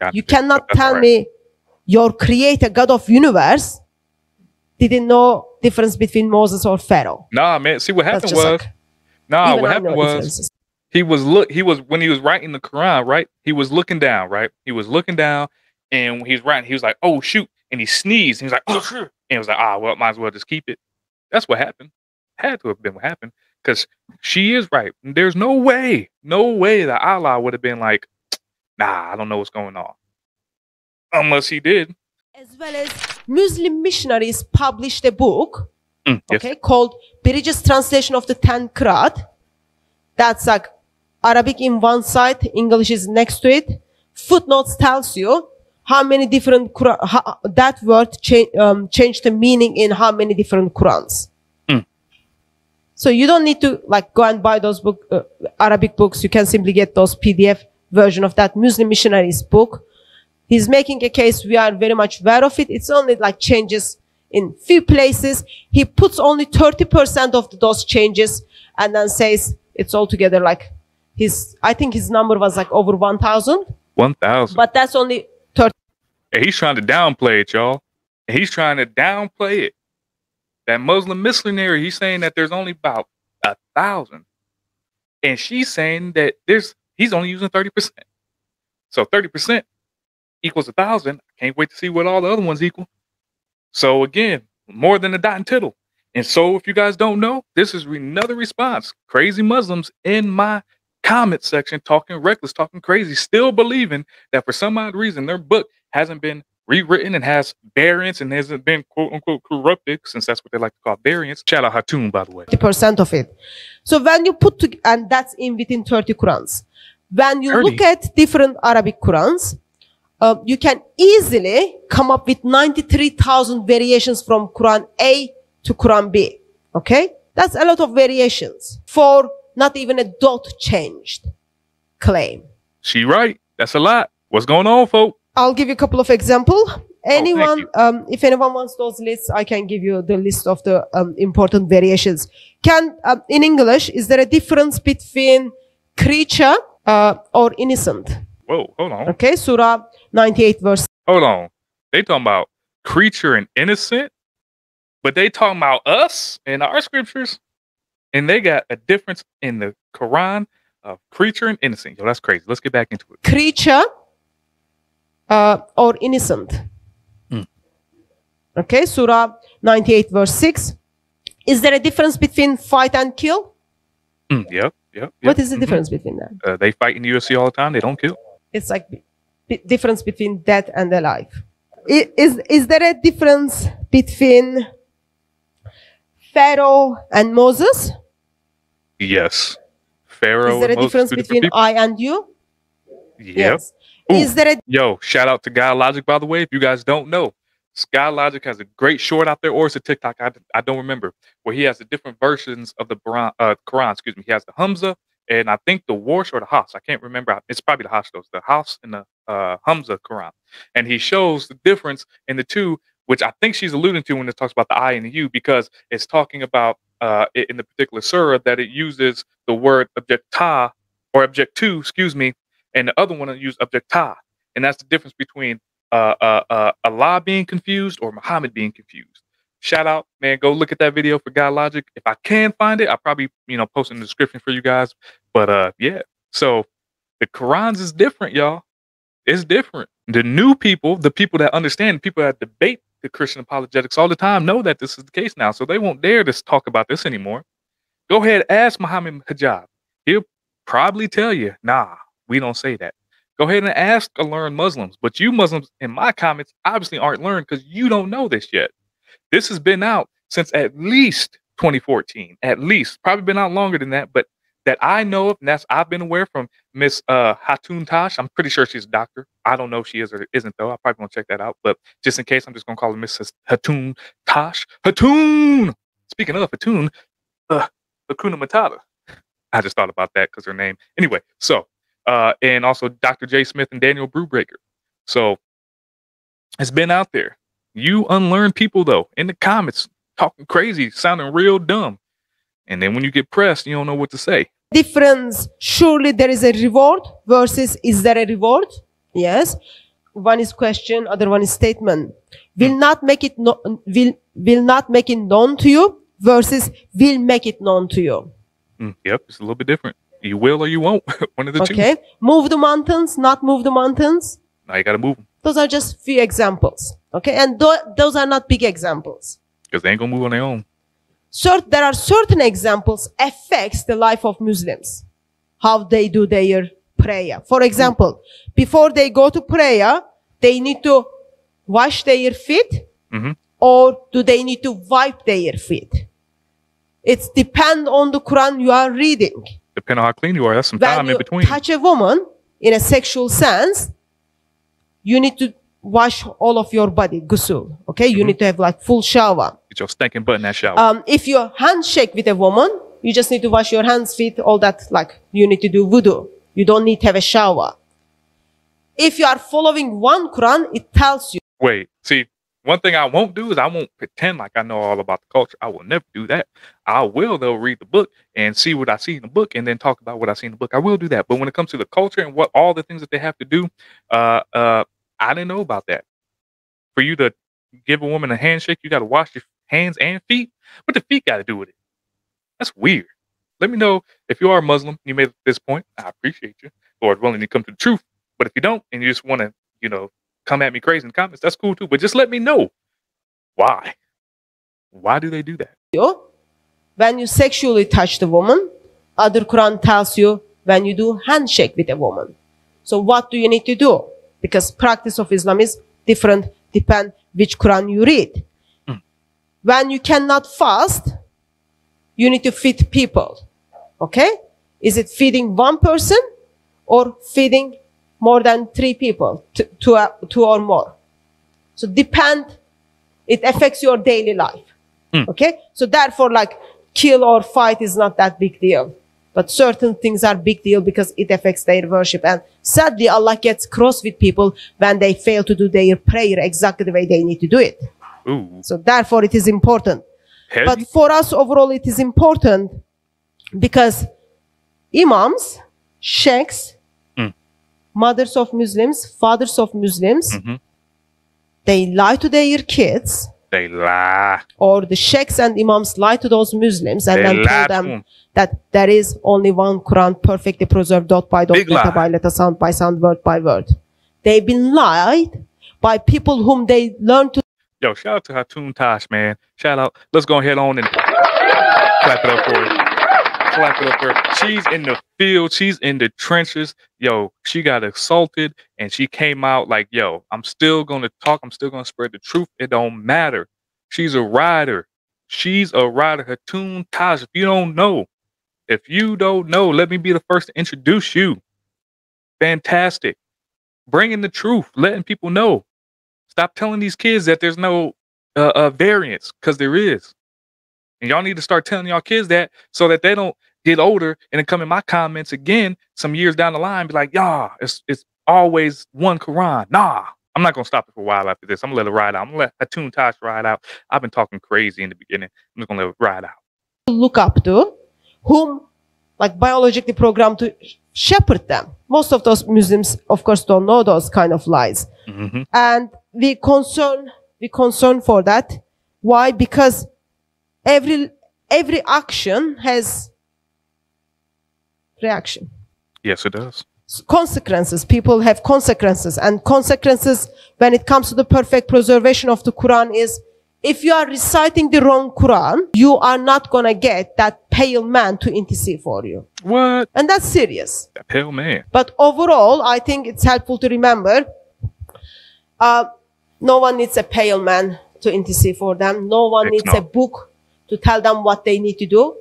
Got You cannot tell me your creator, God of universe, didn't know difference between Moses or Pharaoh. Nah, man. See what happened was like, nah. What I happened was he was look. He was when he was writing the Quran, right? He was looking down, right? He was looking down, and when he was writing, he was like, "Oh shoot!" And he sneezed. He was like, "Oh shoot!" And he was like, "Ah, well, might as well just keep it." That's what happened. Had to have been what happened because she is right. There's no way, no way that Allah would have been like, "Nah, I don't know what's going on," unless he did. As well as Muslim missionaries published a book Mm, yes. okay, called Bridges Translation of the Ten Qur'an. That's like Arabic in one side, English is next to it. Footnotes tells you how many different Qur'an, how, that word cha- um, changed the meaning in how many different Qurans. Mm. So you don't need to like go and buy those book, uh, Arabic books. You can simply get those PDF version of that Muslim missionaries book. He's making a case. We are very much aware of it. It's only like changes in few places. He puts only 30% of those changes and then says it's altogether like his, I think his number was like over 1000, One thousand. but that's only 30. And he's trying to downplay it, y'all. And he's trying to downplay it. That Muslim missionary, he's saying that there's only about a thousand. And she's saying that there's he's only using 30%. So 30% equals a thousand. I can't wait to see what all the other ones equal. So again, more than a dot and tittle. And so if you guys don't know, this is another response. Crazy Muslims in my comment section talking reckless, talking crazy, still believing that for some odd reason their book hasn't been rewritten and has variants and hasn't been quote unquote corrupted, since that's what they like to call variants. Out Hatun, by the way. percent of it. So when you put to, and that's in within 30 Qurans. When you 30? look at different Arabic Qurans, uh, you can easily come up with 93,000 variations from Quran A to Quran B. Okay? That's a lot of variations for not even a dot changed claim. She right. That's a lot. What's going on, folks? I'll give you a couple of examples. Anyone, you. um, if anyone wants those lists, I can give you the list of the um, important variations. Can um, in English, is there a difference between creature uh, or innocent? Whoa, hold on. Okay, Surah 98 verse. Hold on. They talking about creature and innocent, but they talking about us and our scriptures, and they got a difference in the Quran of creature and innocent. Yo, that's crazy. Let's get back into it. creature uh, or innocent. Hmm. Okay, Surah 98 verse 6. Is there a difference between fight and kill? Mm, yep, yep. What is the mhm. difference between that? Uh, they fight in the UFC all the time. They don't kill. It's like b- difference between dead and alive. I- Is is there a difference between Pharaoh and Moses? Yes. Pharaoh. Is there a Moses, difference between people. I and you? Yep. Ooh. Is there a Yo, shout out to God Logic, by the way. If you guys don't know, Sky Logic has a great short out there, or it's a TikTok. I, I don't remember where he has the different versions of the Quran. Uh, Quran excuse me. He has the Hamza and I think the Warsh or the Hafs. I can't remember. It's probably the Hafs. Those the Hafs and the uh, Hamza Quran, and he shows the difference in the two, which I think she's alluding to when it talks about the I and the U, because it's talking about uh, in the particular surah that it uses the word objecta or object to, excuse me, and the other one it used objecta, and that's the difference between uh, uh, uh, Allah being confused or Muhammad being confused. Shout out, man. Go look at that video for God Logic. If I can find it, I'll probably, you know, post in the description for you guys. But uh yeah. So the Qurans is different, y'all. It's different. The new people, the people that understand, people that debate the Christian apologetics all the time know that this is the case now. So they won't dare to talk about this anymore. Go ahead, ask Muhammad Hijab. He'll probably tell you, nah, we don't say that. Go ahead and ask a learned Muslims. But you Muslims in my comments obviously aren't learned because you don't know this yet. This has been out since at least 2014, at least, probably been out longer than that, but that I know of, and that's I've been aware from Miss uh, Hatun Tash. I'm pretty sure she's a doctor. I don't know if she is or isn't though. I probably won't check that out. But just in case, I'm just gonna call her Mrs. Hatun Tash. Hatun. Speaking of Hatun, uh, Hakuna Matata. I just thought about that because her name. Anyway, so uh, and also Dr. J. Smith and Daniel Brubaker. So it's been out there. You unlearned people though in the comments talking crazy, sounding real dumb. And then when you get pressed, you don't know what to say. difference? Surely there is a reward versus is there a reward? Yes. one is question, other one is statement. Will not make it no, will will not make it known to you versus will make it known to you. Mm, yep, it's a little bit different. You will or you won't. One of the two. Okay, move the mountains, not move the mountains. Now you got to move them Those are just few examples. Okay, and tho- those are not big examples. because they ain't gonna move on their own. Cert- there are certain examples affects the life of Muslims, how they do their prayer. For example, before they go to prayer, they need to wash their feet, Mhm. or do they need to wipe their feet? It's depend on the Quran you are reading. Depending on how clean you are, that's some When time in between. touch a woman in a sexual sense, you need to wash all of your body, ghusl. Okay, you Mhm. need to have like full shower. Get your stinking butt in that shower. Um, if you handshake with a woman, you just need to wash your hands, feet, all that. Like you need to do wudu. You don't need to have a shower. If you are following one Quran, it tells you. Wait, see, one thing I won't do is I won't pretend like I know all about the culture. I will never do that. I will though read the book and see what I see in the book and then talk about what I see in the book. I will do that. But when it comes to the culture and what all the things that they have to do, uh uh I didn't know about that. For you to give a woman a handshake, you gotta wash your hands and feet. What the feet gotta do with it? That's weird. Let me know if you are a Muslim, you made it this point. I appreciate you. Lord willing to come to the truth. But if you don't and you just want to, you know, come at me crazy in the comments, that's cool too. But just let me know why. Why do they do that? when you sexually touch the woman. Other Quran tells you when you do handshake with a woman. So what do you need to do? Because practice of Islam is different, depend which Quran you read. Mm. When you cannot fast, you need to feed people. Okay? Is it feeding one person or feeding more than three people, two, two, uh, two or more? So depend, it affects your daily life. Okay? So therefore, like, kill or fight is not that big deal. But certain things are big deal because it affects their worship. And sadly, Allah gets cross with people when they fail to do their prayer exactly the way they need to do it. Ooh, So therefore, it is important. heavy. But for us overall, it is important because imams, sheikhs, Mm. Mothers of Muslims, fathers of Muslims, Mhm. they lie to their kids, they lie. or the sheikhs and imams lie to those Muslims and They then tell to that there is only one Quran perfectly preserved dot by dot, Big letter lie. by letter, sound by sound, word by word. They've been lied by people whom they learn to Yo, shout out to Hatun Tash, man. Shout out. Let's go ahead on and clap it up for her. Clap it up her. She's in the field. She's in the trenches. Yo, she got assaulted and she came out like, yo, I'm still going to talk. I'm still going to spread the truth. It don't matter. She's a rider. She's a rider. Hatun Tash. If you don't know, if you don't know, let me be the first to introduce you. Fantastic. Bringing the truth, letting people know. Stop telling these kids that there's no uh, uh, variance because there is. And y'all need to start telling y'all kids that so that they don't get older and then come in my comments again some years down the line, be like, yeah, it's it's always one Quran. Nah, I'm not gonna stop it for a while after this. I'm gonna let it ride out. I'm gonna let Hatun Tash ride out. I've been talking crazy in the beginning. I'm just gonna let it ride out. look up to, whom like biologically programmed to shepherd them. Most of those Muslims, of course, don't know those kind of lies. hmm and we concern we concern for that why because every every action has reaction Yes, it does. Consequences people have consequences and consequences when it comes to the perfect preservation of the quran is if you are reciting the wrong quran you are not going to get that pale man to intercede for you What? and that's serious That pale man. but overall, I think it's helpful to remember uh, no one needs a pale man to intercede for them. No one It's needs a book to tell them what they need to do.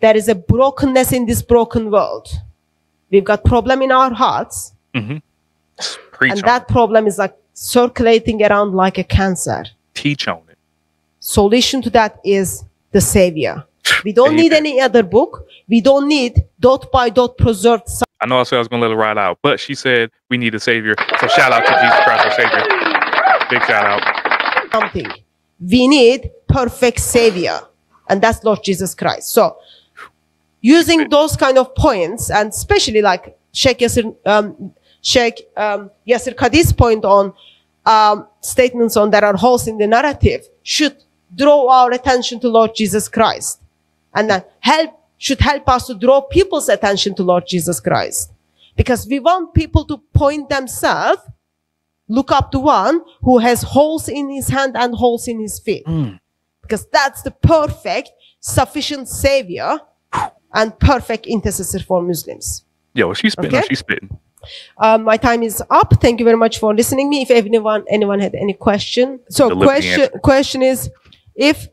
There is a brokenness in this broken world. We've got problem in our hearts, hmm and on that problem is like circulating around like a cancer. Teach on it. Solution to that is the Savior. We don't need any other book. We don't need dot by dot preserved I know I said I was gonna let it ride out, but she said we need a savior. So shout out to Jesus Christ, our Savior. Big shout out. something. We need perfect savior, and that's Lord Jesus Christ. So, using those kind of points, and especially like Sheikh Yasser um, Sheikh um, Qadhi's point on um, statements on there are holes in the narrative should draw our attention to Lord Jesus Christ. And that help should help us to draw people's attention to Lord Jesus Christ. Because we want people to point themselves, look up to one who has holes in his hand and holes in his feet. Because that's the perfect, sufficient savior and perfect intercessor for Muslims. Yo, she's spitting. Okay. She's spitting. Um, my time is up. Thank you very much for listening me. If anyone anyone had any question, so question answer. question is if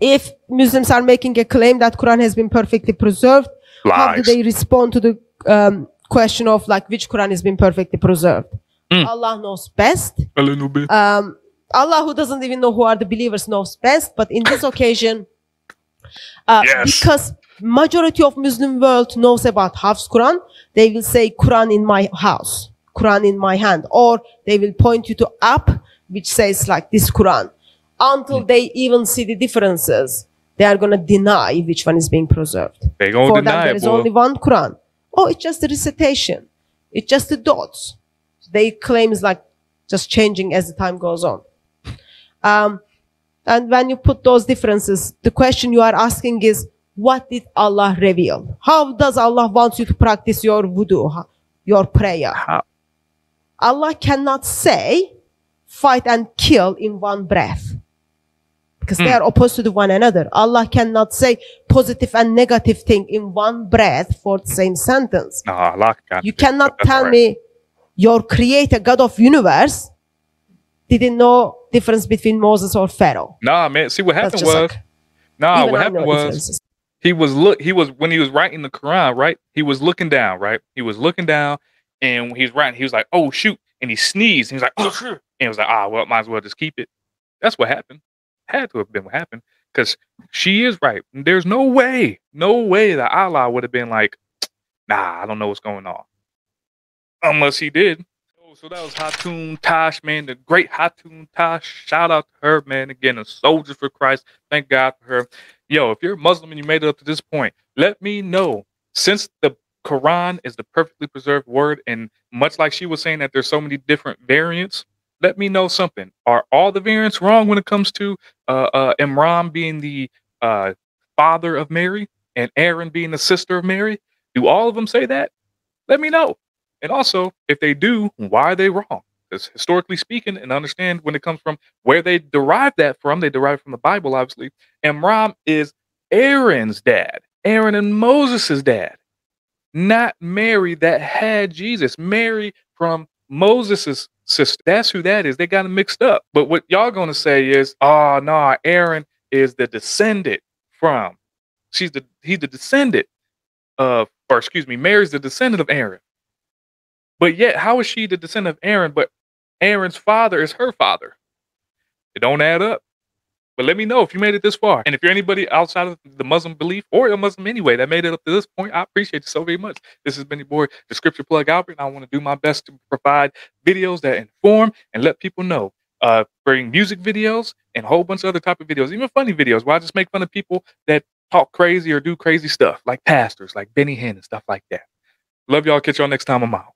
if Muslims are making a claim that Quran has been perfectly preserved, how do they respond to the um, question of like which Quran has been perfectly preserved? Mm. Allah knows best. A little bit. Um, Allah, who doesn't even know who are the believers, knows best. But in this occasion, uh, Yes. because majority of Muslim world knows about Hafs Quran, they will say Quran in my house, Quran in my hand, or they will point you to app which says like this Quran. Until they even see the differences, they are gonna deny which one is being preserved. they gonna For deny there is only one Quran. Oh, it's just a recitation. It's just the dots. They claim is like just changing as the time goes on. Um, and when you put those differences, the question you are asking is, what did Allah reveal? How does Allah want you to practice your wudu, your prayer? How? Allah cannot say, fight and kill in one breath. Because they Hmm. are opposed to one another. Allah cannot say positive and negative thing in one breath for the same sentence. Nah, Allah got You cannot tell right. me your creator, God of universe, didn't know difference between Moses or Pharaoh. Nah, man. See what happened was. like, nah, what happened was. He was look. He was when he was writing the Quran, right? He was looking down, right? He was looking down, and he was writing, he was like, "Oh shoot!" And he sneezed. He was like, "Oh shoot!" And he was like, "Ah, well, might as well just keep it." That's what happened. Had to have been what happened because she is right. There's no way, no way that Allah would have been like, "Nah, I don't know what's going on," unless he did. Oh, so that was Hatun Tash, man, the great Hatun Tash. Shout out to her, man. Again, a soldier for Christ. Thank God for her. Yo, if you're a Muslim and you made it up to this point, let me know. Since the Quran is the perfectly preserved word, and much like she was saying that there's so many different variants, let me know something. Are all the variants wrong when it comes to uh, uh, Imran being the uh, father of Mary and Aaron being the sister of Mary? Do all of them say that? Let me know. And also, if they do, why are they wrong? Because historically speaking, and understand when it comes from where they derive that from, they derive from the Bible, obviously. Amram is Aaron's dad, Aaron and Moses' dad, not Mary that had Jesus. Mary from Moses' sister. That's who that is. They got them mixed up. But what y'all gonna say is, ah, oh no, Aaron is the descendant from. She's the he's the descendant of, or excuse me, Mary's the descendant of Aaron. But yet, how is she the descendant of Aaron? But Aaron's father is her father. It don't add up. But let me know if you made it this far. And if you're anybody outside of the Muslim belief or a Muslim anyway that made it up to this point, I appreciate you so very much. This has been your boy, the Scripture Plug Albert, and I want to do my best to provide videos that inform and let people know. Uh, bring music videos and a whole bunch of other type of videos, even funny videos where I just make fun of people that talk crazy or do crazy stuff, like pastors, like Benny Hinn and stuff like that. Love y'all. Catch y'all next time. I'm out.